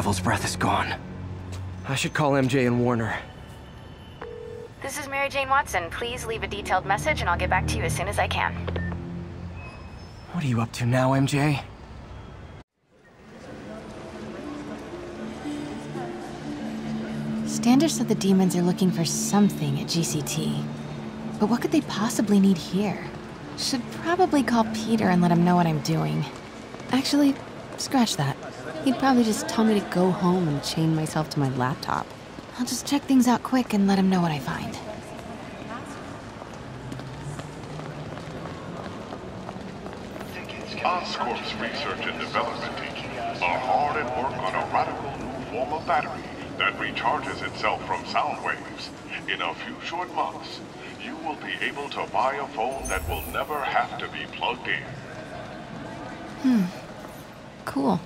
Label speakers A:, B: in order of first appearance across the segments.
A: Devil's Breath is gone. I should call MJ and Warner.
B: This is Mary Jane Watson. Please leave a detailed message and I'll get back to you as soon as I can.
A: What are you up to now, MJ?
C: Standish said the demons are looking for something at GCT. But what could they possibly need here? Should probably call Peter and let him know what I'm doing. Actually, scratch that. He'd probably just tell me to go home and chain myself to my laptop. I'll just check things out quick and let him know what I find.
D: Oscorp's research and development team are hard at work on a radical new form of battery that recharges itself from sound waves. In a few short months, you will be able to buy a phone that will never have to be plugged in.
C: Hmm. Cool.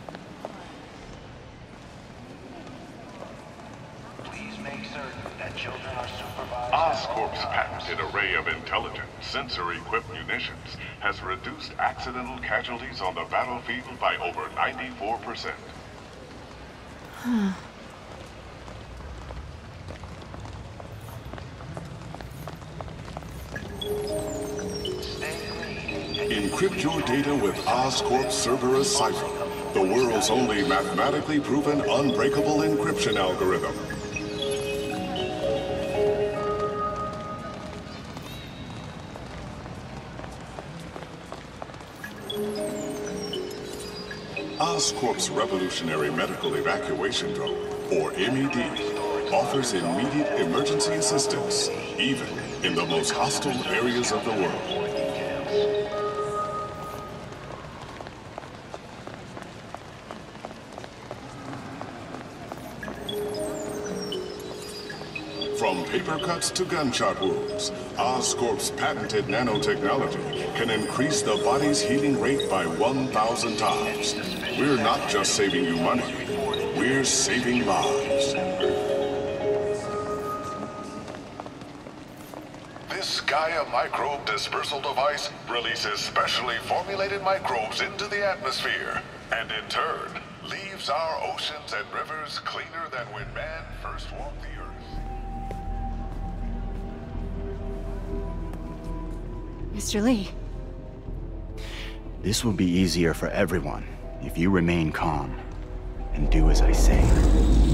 D: Oscorp's patented array of intelligent, sensor-equipped munitions has reduced accidental casualties on the battlefield by over 94%.
C: Huh.
D: Encrypt your data with Oscorp Cerberus Cipher, the world's only mathematically proven unbreakable encryption algorithm. Oscorp's Revolutionary Medical Evacuation Drone, or MED, offers immediate emergency assistance, even in the most hostile areas of the world. From paper cuts to gunshot wounds, Oscorp's patented nanotechnology can increase the body's healing rate by 1,000 times. We're not just saving you money, we're saving lives. This Gaia microbe dispersal device releases specially formulated microbes into the atmosphere, and in turn, leaves our oceans and rivers cleaner than when man first walked the earth.
C: Mr. Li.
E: This will be easier for everyone if you remain calm and do as I say.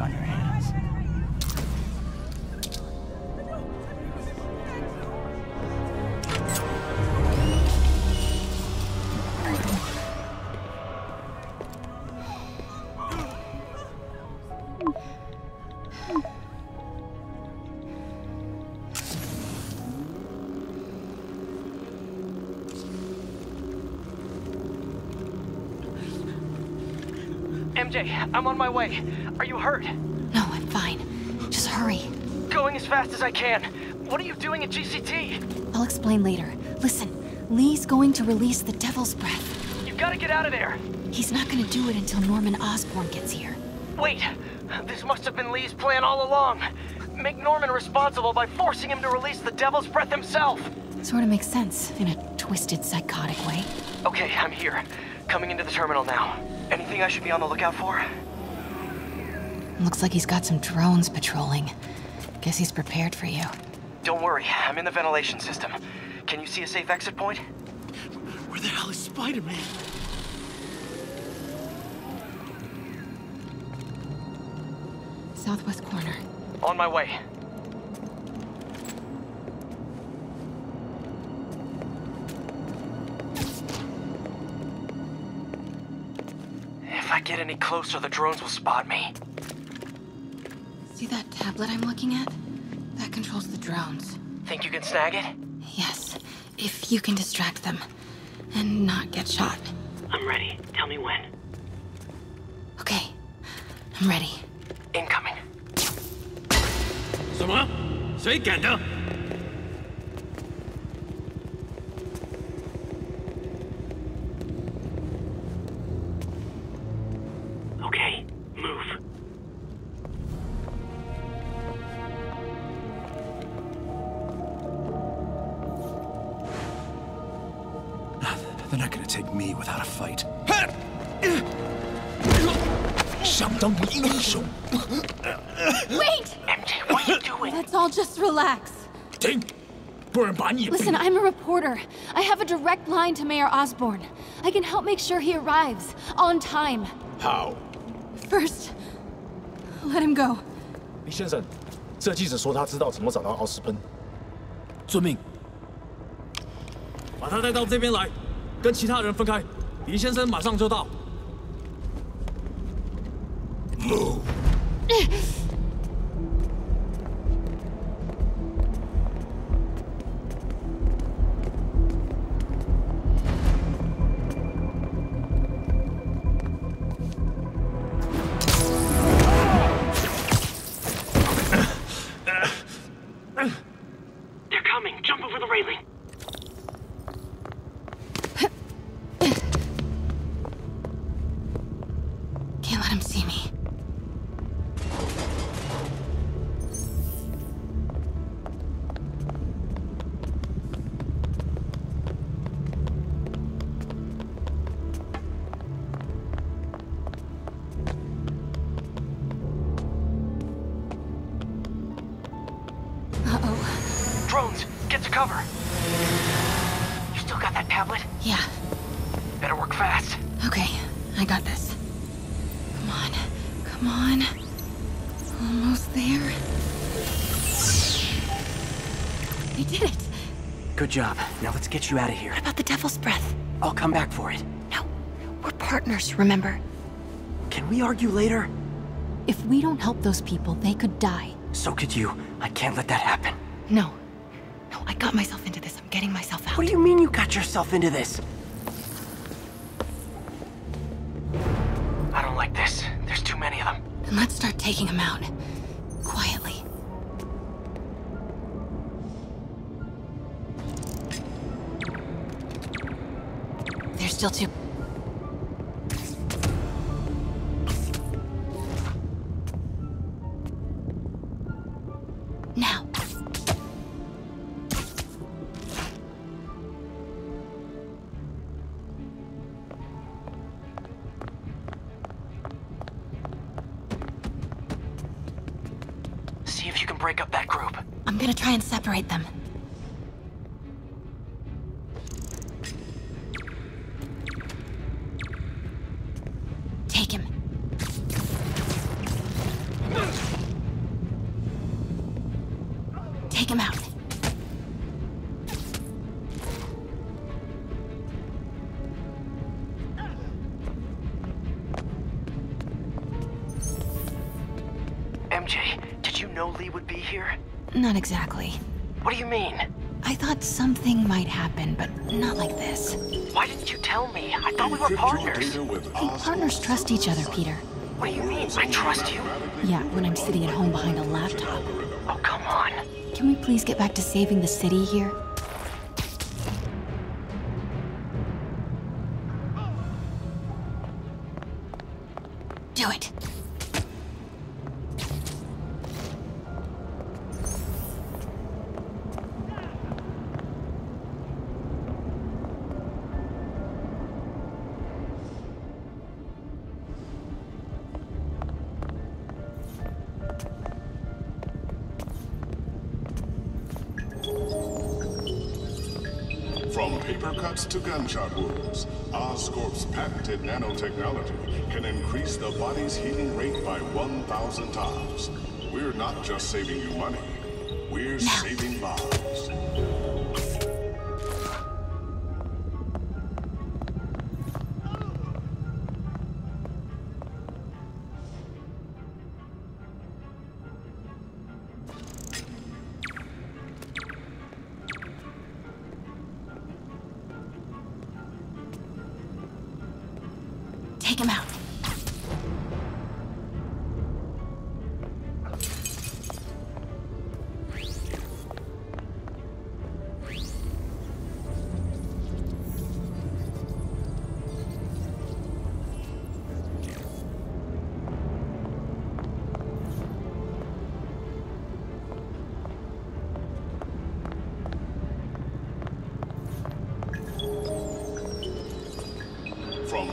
A: I'm on my way. Are you hurt?
C: No, I'm fine. Just hurry.
A: Going as fast as I can. What are you doing at GCT?
C: I'll explain later. Listen, Li's going to release the Devil's Breath.
A: You've gotta get out of there.
C: He's not gonna do it until Norman Osborn gets here.
A: Wait, this must have been Li's plan all along. Make Norman responsible by forcing him to release the Devil's Breath himself.
C: Sort of makes sense, in a twisted, psychotic way.
A: Okay, I'm here. Coming into the terminal now. Anything I should be on the lookout for?
C: Looks like he's got some drones patrolling. Guess he's prepared for you.
A: Don't worry, I'm in the ventilation system. Can you see a safe exit point?
F: Where the hell is Spider-Man?
C: Southwest corner.
A: On my way. any closer, the drones will spot me.
C: See that tablet I'm looking at? That controls the drones.
A: Think you can snag it?
C: Yes, if you can distract them and not get shot.
G: I'm ready. Tell me when.
C: Okay, I'm ready.
A: Incoming.
F: Someone,
G: say Ganda.
F: They're not gonna take me without a fight.
C: Wait!
A: MJ, what are you doing?
C: Let's all just relax. Listen, I'm a reporter. I have a direct line to Mayor Osborn. I can help make sure he arrives on time.
F: How?
C: First, let him go.
H: 李先生，这记者说他知道怎么找到奥斯喷。
F: 遵命。把他带到这边来。跟其他人分开。李先生马上就到。
A: Cover. You still got that tablet?
C: Yeah,
A: Better work fast.
C: okay. I got this. Come on. Come on. Almost there. I did it.
A: Good job. Now let's get you out of here.
C: What about the devil's breath?
A: I'll come back for it.
C: No. We're partners, remember?
A: Can we argue later?
C: If we don't help those people, they could die.
A: So could you. I can't let that happen.
C: No. No, I got myself into this. I'm getting myself out.
A: What do you mean you got yourself into this? I don't like this. There's too many of them.
C: Then let's start taking them out. Quietly. There's still two.
A: Break up that group.
C: I'm gonna try and separate them. Not exactly.
A: What do you mean?
C: I thought something might happen, but not like this.
A: Why didn't you tell me? I thought we were partners.
C: Hey, partners trust each other, Peter.
A: What do you mean? I trust you.
C: Yeah, when I'm sitting at home behind a laptop.
A: Oh, come on.
C: Can we please get back to saving the city here?
D: Paper cuts to gunshot wounds, Oscorp's patented nanotechnology can increase the body's healing rate by 1,000 times. We're not just saving you money, we're saving lives.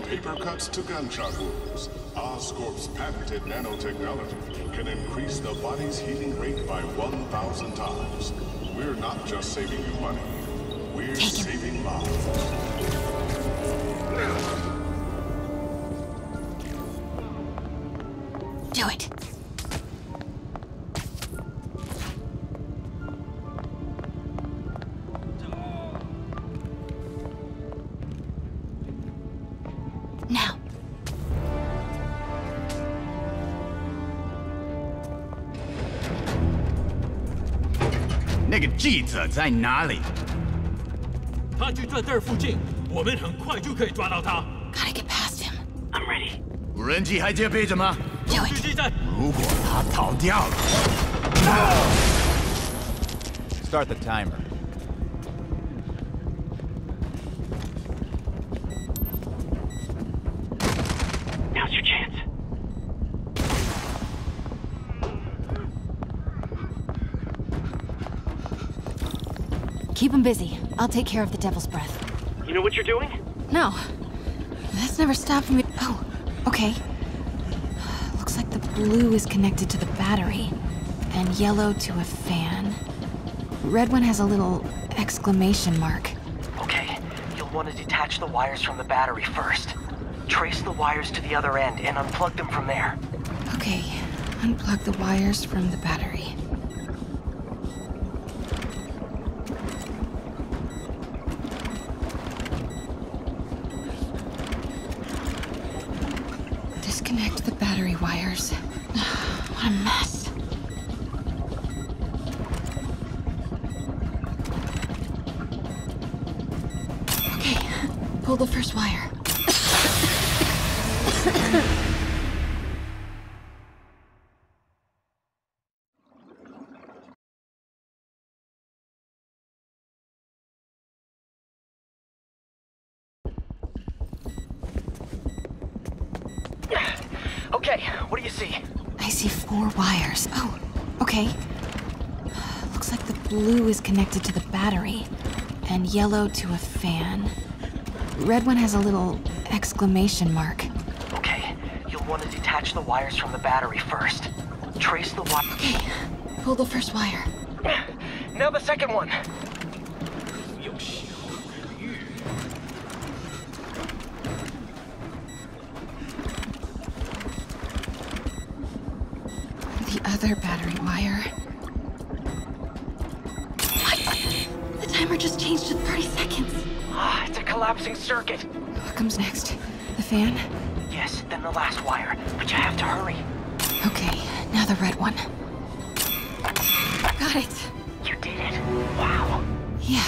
D: Paper cuts to gunshot wounds, Oscorp's patented nanotechnology can increase the body's healing rate by 1,000 times. We're not just saving you money, we're saving lives.
E: 者在哪里？
F: 他就在这儿附近，我们很快就可以抓到他。
C: Gotta get past him.
G: I'm ready.
E: 无人机还戒备着吗？
C: Do
F: 狙
C: it.
F: 击战，
E: 如果他逃掉了，
I: Start the timer.
C: Keep him busy. I'll take care of the devil's breath.
G: You know what you're doing?
C: No. That's never stopped me. Oh, okay. Looks like the blue is connected to the battery, and yellow to a fan. Red one has a little exclamation mark.
A: Okay, you'll want to detach the wires from the battery first. Trace the wires to the other end and unplug them from there.
C: Okay, unplug the wires from the battery. Wires. Oh, okay. Looks like the blue is connected to the battery, and yellow to a fan. Red one has a little exclamation mark.
A: Okay, you'll want to detach the wires from the battery first. Trace the wire.
C: Okay, pull the first wire.
A: Now the second one.
C: The other battery wire. What? The timer just changed to 30 seconds.
A: Ah, it's a collapsing circuit.
C: What comes next? The fan?
A: Yes, then the last wire. But you have to hurry.
C: Okay, now the red one. Got it.
A: You did it. Wow.
C: Yeah.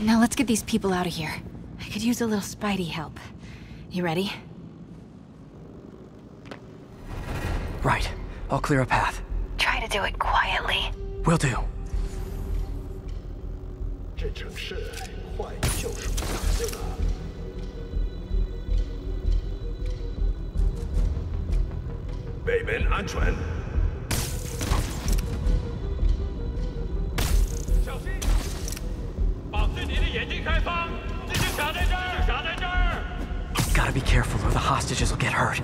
C: Now let's get these people out of here. I could use a little Spidey help. You ready?
A: Right. I'll clear a path.
B: Try to do it quietly.
A: Will do.
H: 这城市坏就是不打这个。北门安全。
F: 小心，保持你的眼睛开放，这就卡在这儿，卡在这儿。
A: Gotta be careful or the hostages will get hurt.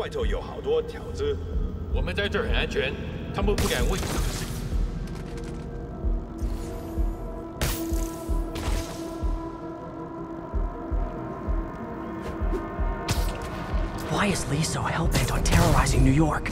H: 外头有好多条子。
F: 我们在这儿很安全，他们不敢问。
A: Why is Lee so hell-bent on terrorizing New York?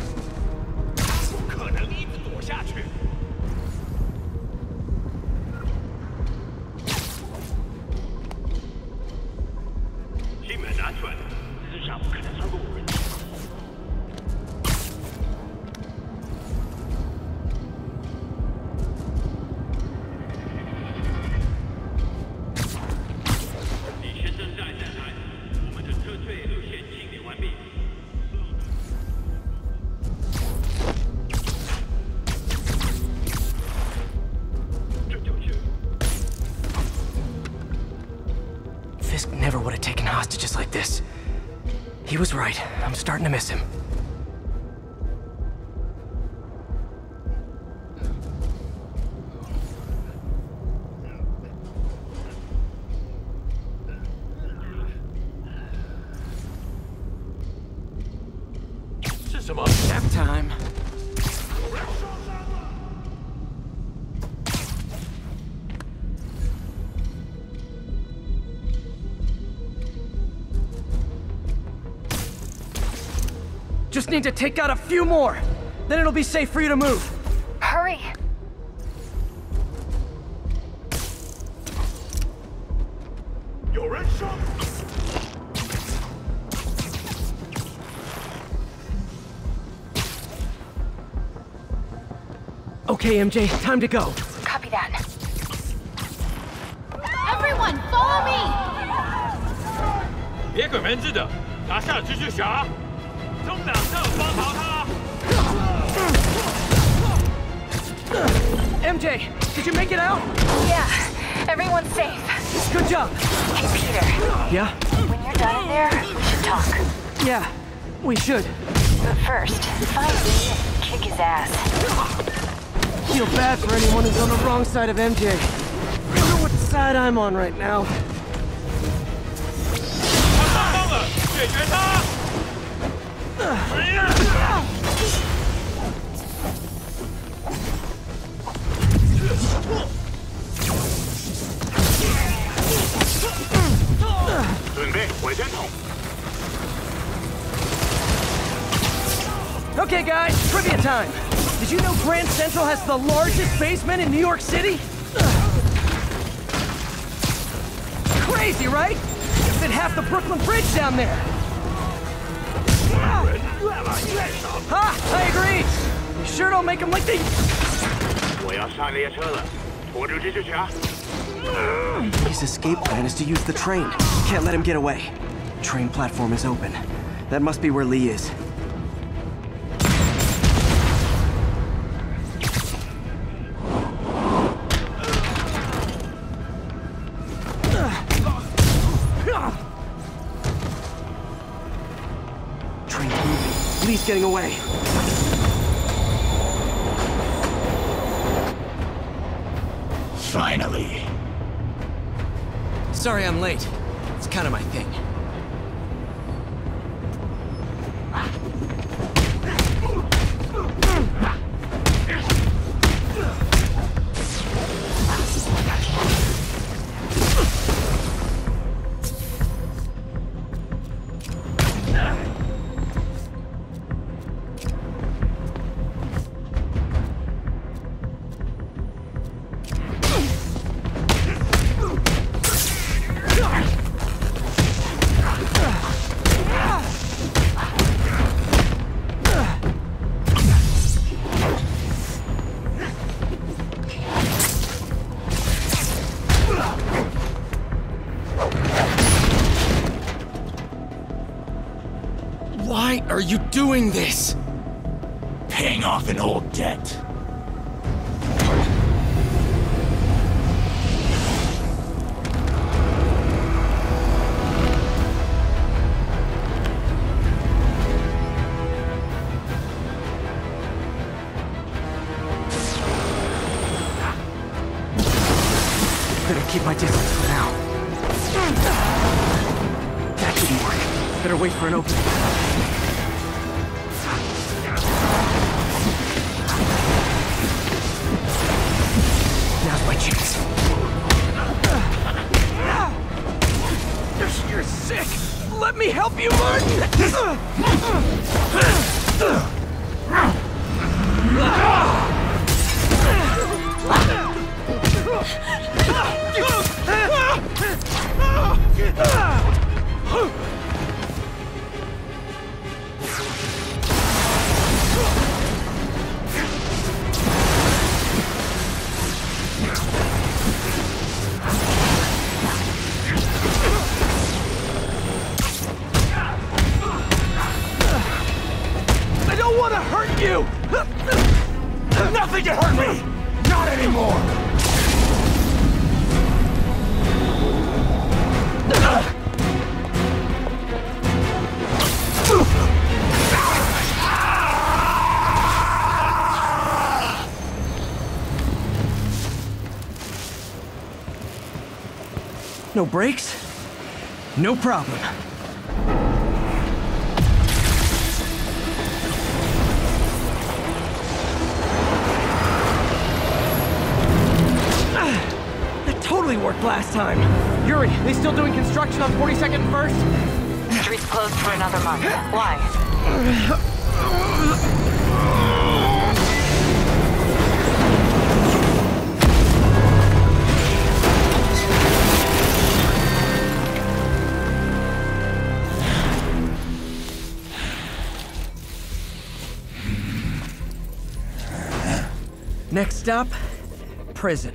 A: Right. I'm starting to miss him. need to take out a few more. Then it'll be safe for you to move.
B: Hurry!
J: 有人伤。
A: Okay, MJ, time to go.
B: Copy that.
C: Everyone, follow me!
F: 别鬼门子的，拿下蜘蛛侠， 从两侧帮逃他。
A: MJ, did you make it out?
B: Yeah, everyone's safe.
A: Good job.
B: Hey, Peter,
A: Yeah?
B: when you're done in there, we should talk.
A: Yeah, we should.
B: But first, find Lee and kick his ass.
A: Feel bad for anyone who's on the wrong side of MJ. I don't know what side I'm on right now.
F: 他上当了，解决他！
A: Okay, guys, trivia time. Did you know Grand Central has the largest basement in New York City? Crazy, right? It's in half the Brooklyn Bridge down there. Ha! I agree! You sure don't make them like
J: the.
A: His escape plan is to use the train. Can't let him get away. Train platform is open. That must be where Li is. Moving. Li's getting away.
E: Finally.
A: Sorry I'm late. It's kind of my thing.
E: Doing this? Paying off an old debt.
A: Better keep my distance for now. That didn't work. Better wait for an opening. Let me help you, Martin! No brakes? No problem. That totally worked last time. Yuri, they still doing construction on 42nd and 1st?
B: Street's closed for another month. Why?
A: Next stop, prison.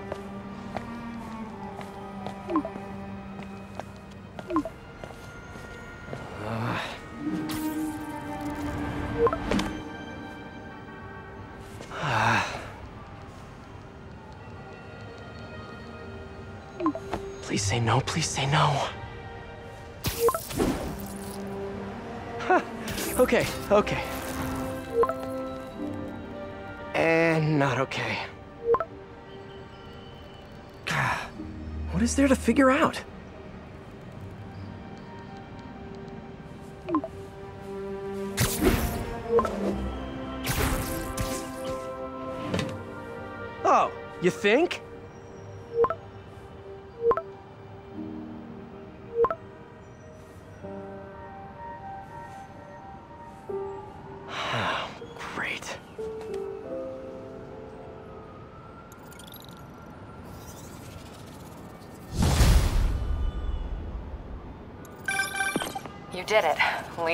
A: No, please say no. Huh, okay, okay. And not okay. What is there to figure out? Oh, you think?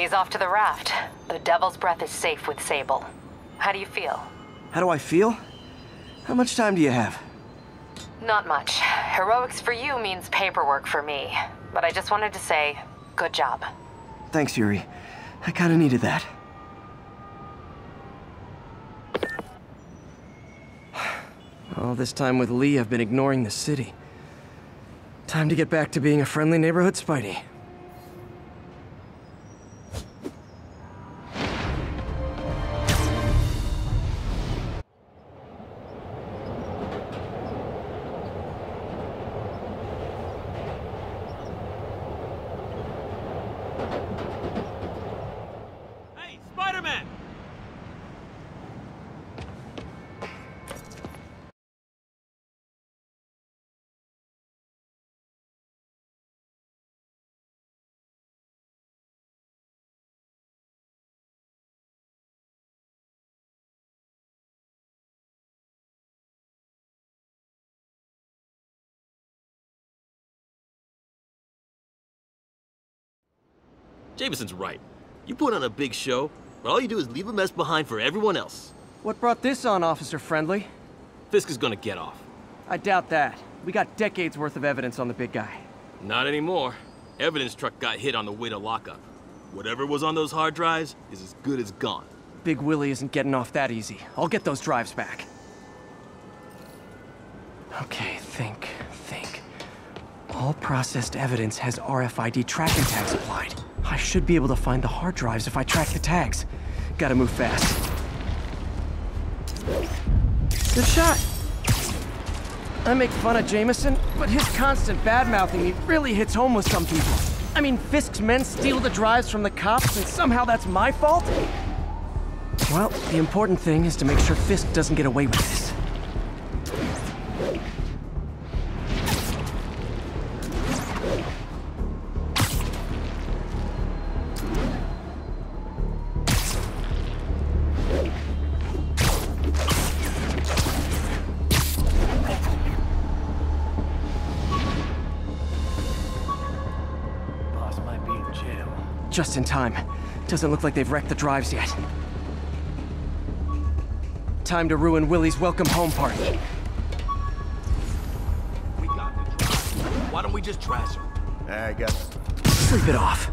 B: Li's off to the raft. The Devil's Breath is safe with Sable. How do you feel?
A: How do I feel? How much time do you have?
B: Not much. Heroics for you means paperwork for me. But I just wanted to say, good job.
A: Thanks, Yuri. I kinda needed that. All this time with Li, I've been ignoring the city. Time to get back to being a friendly neighborhood Spidey.
K: Jameson's right. You put on a big show, but all you do is leave a mess behind for everyone else.
A: What brought this on, Officer Friendly?
K: Fisk is gonna get off.
A: I doubt that. We got decades worth of evidence on the big guy.
K: Not anymore. Evidence truck got hit on the way to lockup. Whatever was on those hard drives is as good as gone.
A: Big Willie isn't getting off that easy. I'll get those drives back. Okay, think, think. All processed evidence has RFID tracking tags applied. I should be able to find the hard drives if I track the tags. Gotta move fast. Good shot. I make fun of Jameson, but his constant bad-mouthing me really hits home with some people. I mean, Fisk's men steal the drives from the cops, and somehow that's my fault? Well, the important thing is to make sure Fisk doesn't get away with this. Just in time. Doesn't look like they've wrecked the drives yet. Time to ruin Willie's welcome home party.
K: We got the. Why don't we just trash him?
E: I guess.
A: Sleep it off.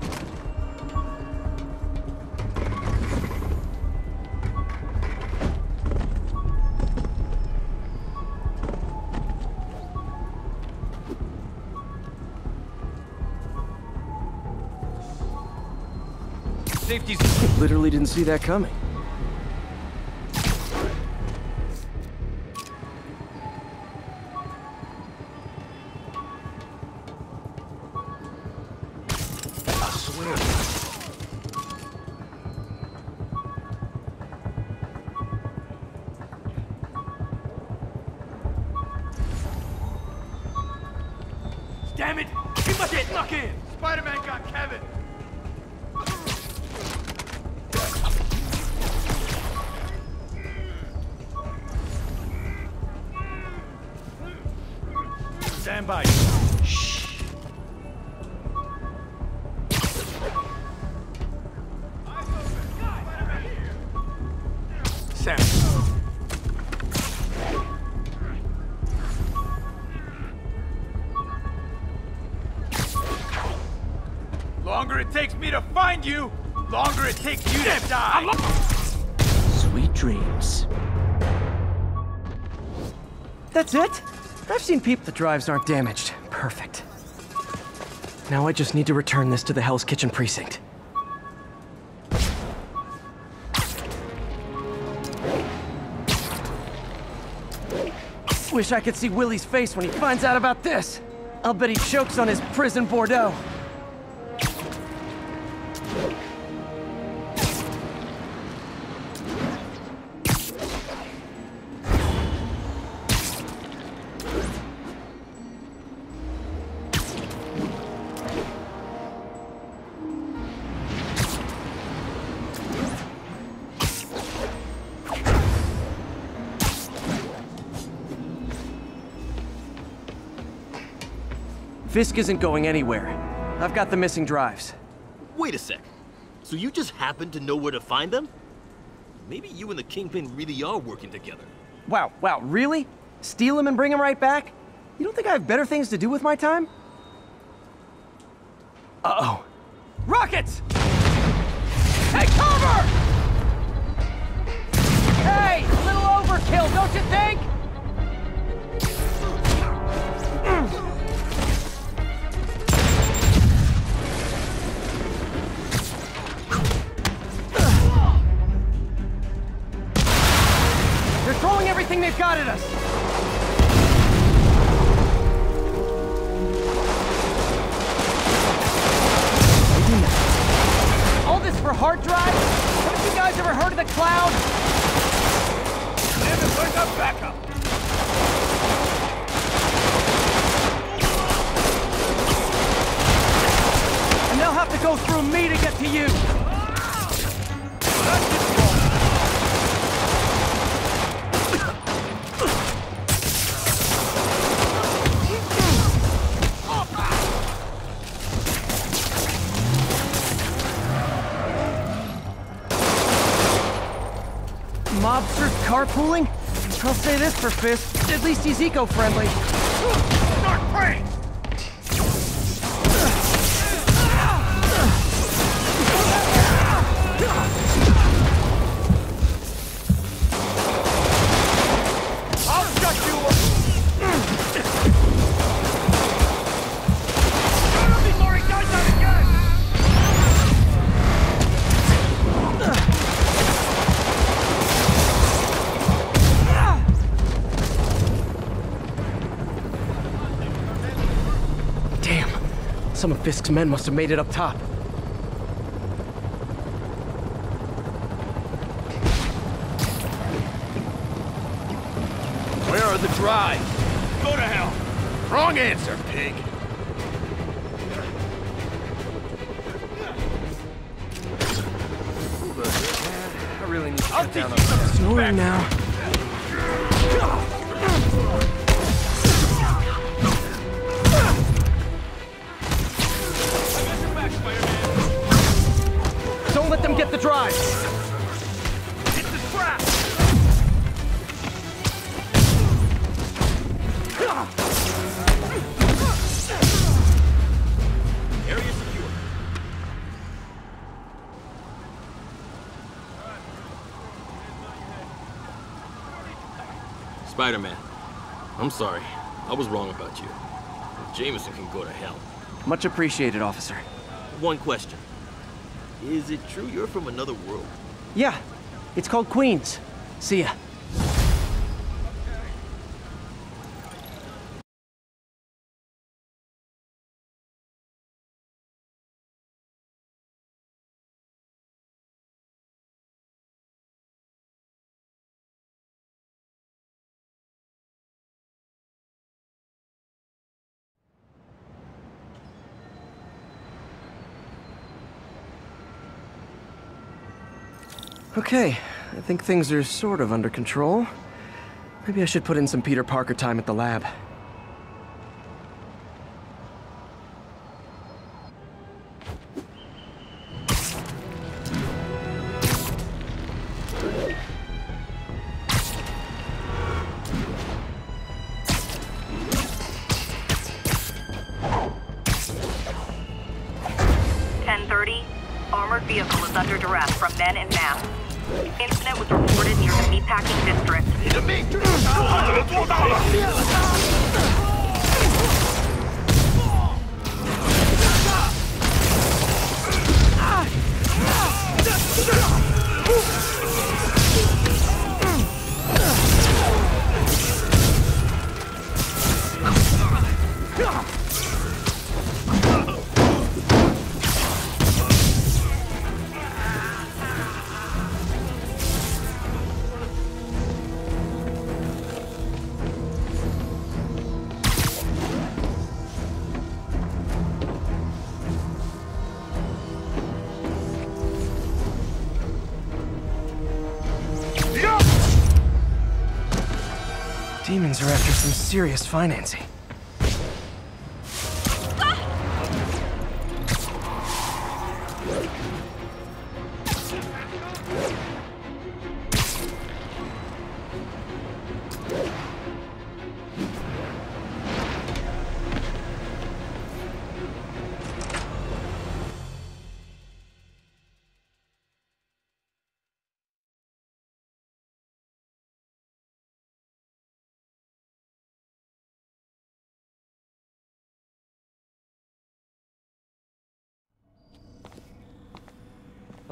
A: Literally didn't see that coming.
F: Damn it! He must get snuck in! Spider-Man got Kevin! Me to you, longer it takes you to die.
A: Sweet dreams. That's it? I've seen people the drives aren't damaged. Perfect. Now I just need to return this to the Hell's Kitchen precinct. Wish I could see Willie's face when he finds out about this. I'll bet he chokes on his prison Bordeaux. Fisk isn't going anywhere. I've got the missing drives.
K: Wait a sec. So you just happen to know where to find them? Maybe you and the Kingpin really are working together.
A: Wow, wow, really? Steal them and bring them right back? You don't think I have better things to do with my time? Uh-oh. Rockets! Take cover! Hey, a little overkill, don't you think? They've got at us. All this for hard drive? Haven't you guys ever heard of the cloud?
F: Damn it, where's our backup?
A: And they'll have to go through me to get to you. For Fisk, at least he's eco-friendly.
J: Start praying!
A: Fisk's men must have made it up top.
J: Where are the drives? Go to hell! Wrong answer, pig!
A: I really need to cut down on snoring now. Let them get the drive.
J: It's the trap!
K: Area secure. Spider-Man, I'm sorry. I was wrong about you. Jameson can go to hell.
A: Much appreciated, officer.
K: One question. Is it true you're from another world?
A: Yeah, it's called Queens. See ya. Okay, I think things are sort of under control. Maybe I should put in some Peter Parker time at the lab. Demons are after some serious financing.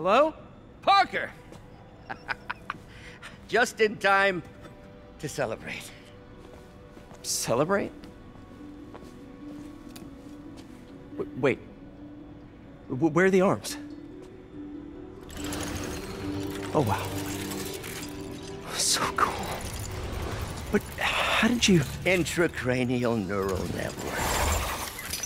A: Hello?
L: Parker! Just in time to celebrate.
A: Celebrate? W- wait. W- where are the arms? Oh, wow. So cool. But how did you...
L: Intracranial neural network.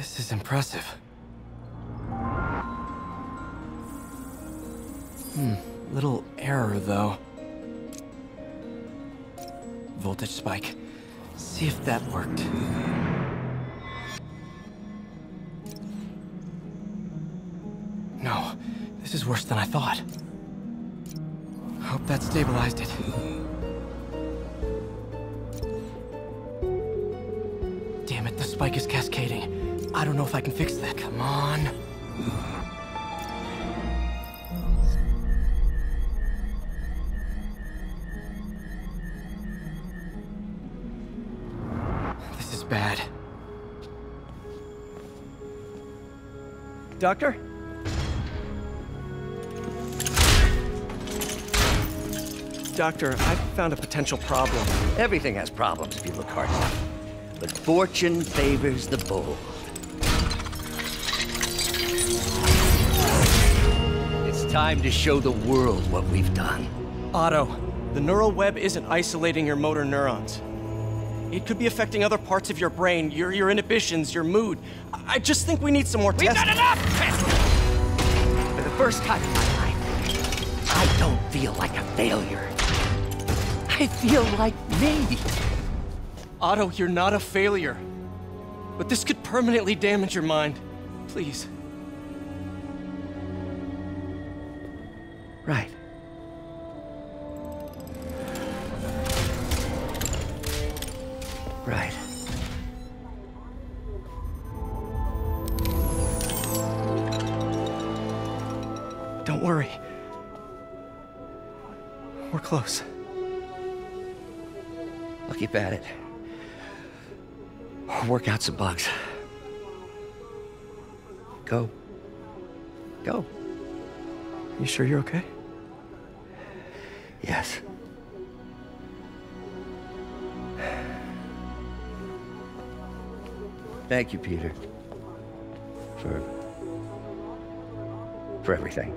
A: This is impressive. Hmm, little error though. Voltage spike. See if that worked. No, this is worse than I thought. Hope that stabilized it. Damn it, the spike is cascading. I don't know if I can fix that. Come on. This is bad. Doctor? Doctor, I found a potential problem.
L: Everything has problems if you look hard enough. But fortune favors the bold. Time to show the world what we've done.
A: Otto, the neural web isn't isolating your motor neurons. It could be affecting other parts of your brain, your, your inhibitions, your mood. I just think we need some more time.
L: We've
A: testing.
L: got enough! For the first time in my life, I don't feel like a failure. I feel like me.
A: Otto, you're not a failure. But this could permanently damage your mind. Please.
L: I'll keep at it. Work out some bugs. Go. Go.
A: You sure you're okay?
L: Yes. Thank you, Peter. For. for everything.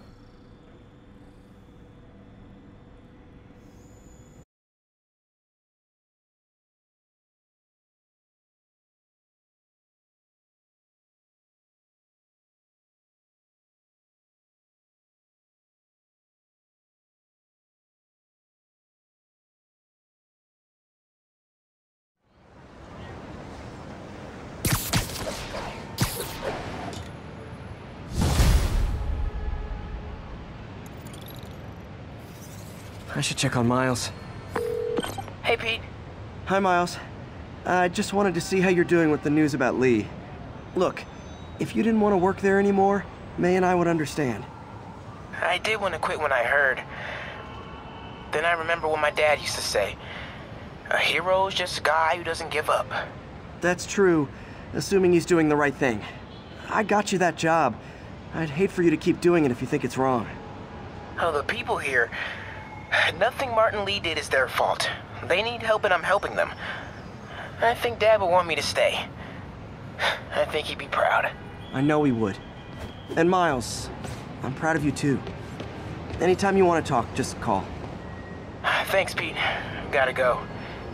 A: I should check on Miles.
M: Hey, Pete.
A: Hi, Miles. I just wanted to see how you're doing with the news about Li. Look, if you didn't want to work there anymore, May and I would understand.
M: I did want to quit when I heard. Then I remember what my dad used to say. A hero is just a guy who doesn't give up.
A: That's true, assuming he's doing the right thing. I got you that job. I'd hate for you to keep doing it if you think it's wrong.
M: Oh, the people here. Nothing Martin Li did is their fault. They need help and I'm helping them. I think Dad would want me to stay. I think he'd be proud.
A: I know he would. And Miles, I'm proud of you too. Anytime you want to talk, just call.
M: Thanks, Pete. Gotta go.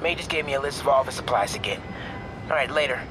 M: May just gave me a list of all the supplies again. All right, later.